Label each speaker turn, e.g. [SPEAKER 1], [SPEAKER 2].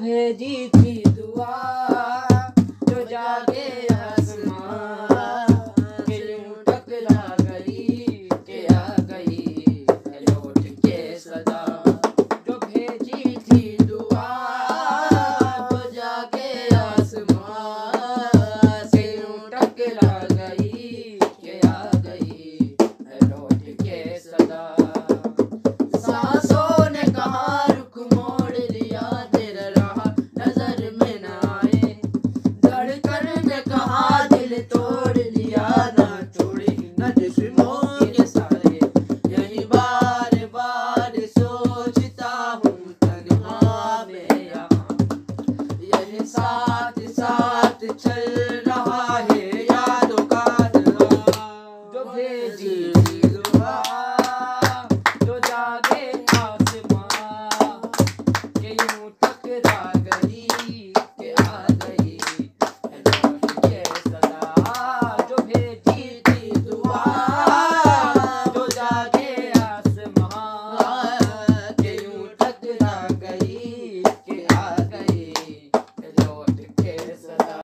[SPEAKER 1] भेजी थी दुआ जो जागे आसमां। साथ साथ चल रहा है यादों का जो भेजी जो जागे आसमां के यूँ तो